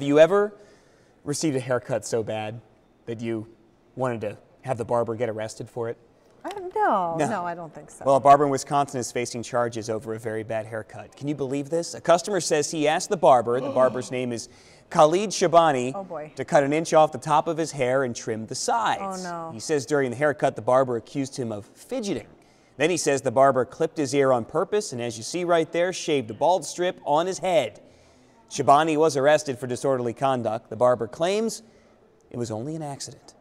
Have you ever received a haircut so bad that you wanted to have the barber get arrested for it? I no, No. no, I don't think so. Well, a barber in Wisconsin is facing charges over a very bad haircut. Can you believe this? A customer says he asked the barber, the barber's name is Khalid Shabani, Oh, to cut an inch off the top of his hair and trim the sides. Oh, no. He says during the haircut, the barber accused him of fidgeting. Then he says the barber clipped his ear on purpose and, as you see right there, shaved a bald strip on his head. Shabani was arrested for disorderly conduct. The barber claims it was only an accident.